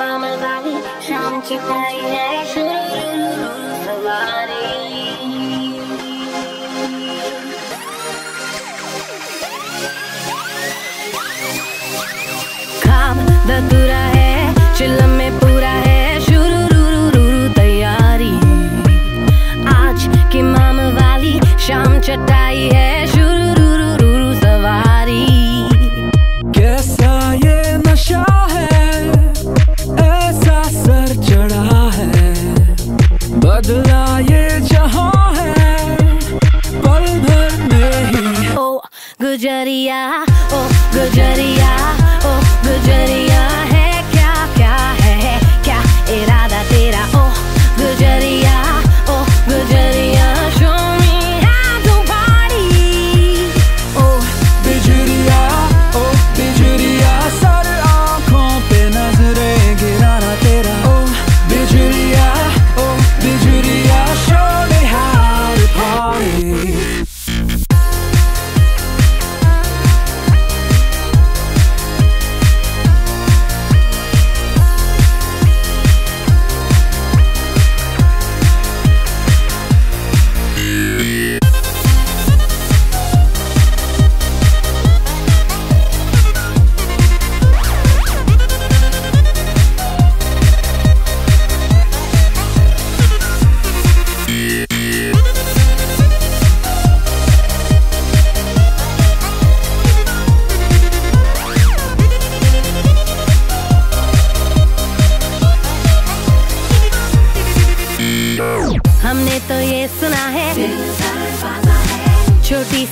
के मामल वाली शाम चुकाई है शुरू बदला ये जहाँ है पल भर में ही। ओ गुजरिया ओ गुजरिया ओ गुजरिया।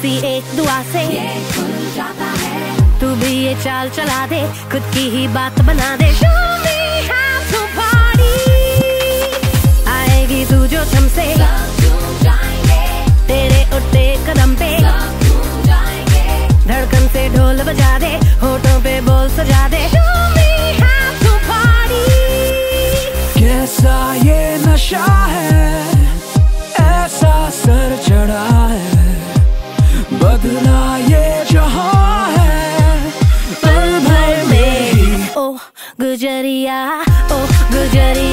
सी एक दुआ से तू भी ये चाल चला दे, खुद की ही बात बना दे. आएगी तू जो से तेरे उठते कदम पे, धड़कन से ढोल बजा दे, होठों पे बोल सजा दे. कैसा ये नशा है Gujaria, oh Gujaria.